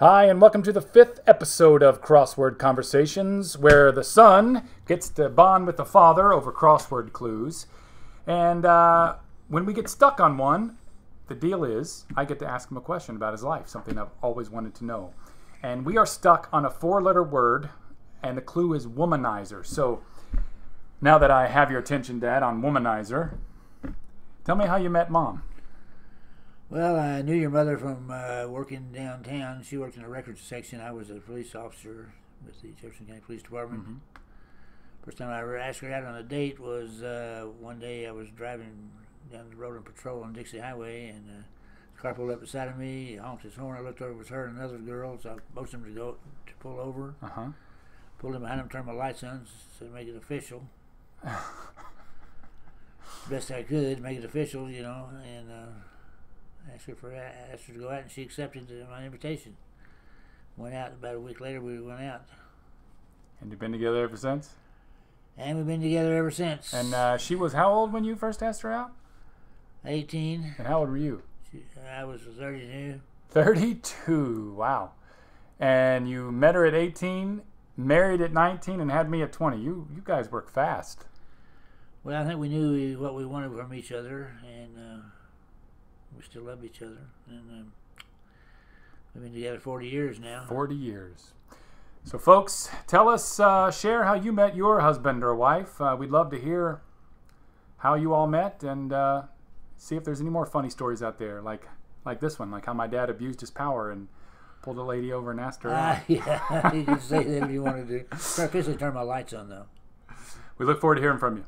Hi, and welcome to the fifth episode of Crossword Conversations, where the son gets to bond with the father over crossword clues. And uh, when we get stuck on one, the deal is I get to ask him a question about his life, something I've always wanted to know. And we are stuck on a four letter word, and the clue is womanizer. So now that I have your attention, Dad, on womanizer, tell me how you met mom. Well, I knew your mother from uh, working downtown. She worked in the records section. I was a police officer with the Jefferson County Police Department. Mm-hmm. First time I ever asked her out on a date was uh, one day I was driving down the road on patrol on Dixie Highway, and uh, car pulled up beside of me. He honked his horn. I looked over, it was her and another girl, so I motioned him to go to pull over. Uh huh. Pulled him behind him, turned my lights on, said make it official. Best I could, make it official, you know, and uh, asked her for asked her to go out, and she accepted my invitation. Went out about a week later. We went out, And you've been together ever since? and we've been together ever since. And uh, she was how old when you first asked her out? eighteen. And how old were you? She, I was thirty-two. 32. Wow. And you met her at 18, married at 19, and had me at 20. You you guys work fast. Well, I think we knew what we wanted from each other, and uh, we still love each other. And um, we've been together forty years now. 40 years. So, folks, tell us, uh, share how you met your husband or wife. Uh, we'd love to hear how you all met and uh, see if there's any more funny stories out there, like like this one, like how my dad abused his power and pulled a lady over and asked her. Ah, yeah, you can say that if you wanted to officially turn my lights on though. We look forward to hearing from you.